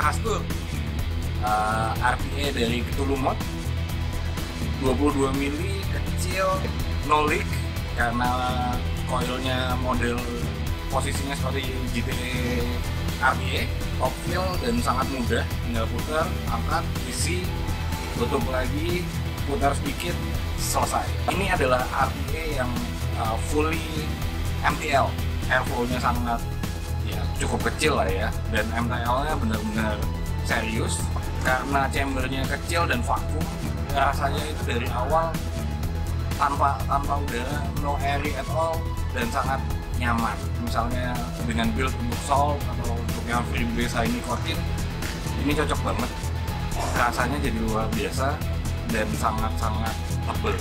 Astur uh, RPA dari Cthulhu Mod 22 mili kecil no leak karena coilnya model posisinya seperti GTE RPA top feel dan sangat mudah. Tinggal putar angkat isi tutup lagi putar sedikit selesai. Ini adalah RPA yang uh, fully MTL airflow-nya sangat ya cukup kecil lah ya. Dan MTL-nya benar-benar serius. Karena chambernya kecil dan vakum rasanya itu dari awal tanpa tanpa udara no airy at all dan sangat nyaman. Misalnya dengan build untuk salt atau untuk yang freebase high nikotin ini cocok banget. Rasanya jadi luar biasa dan sangat-sangat tebal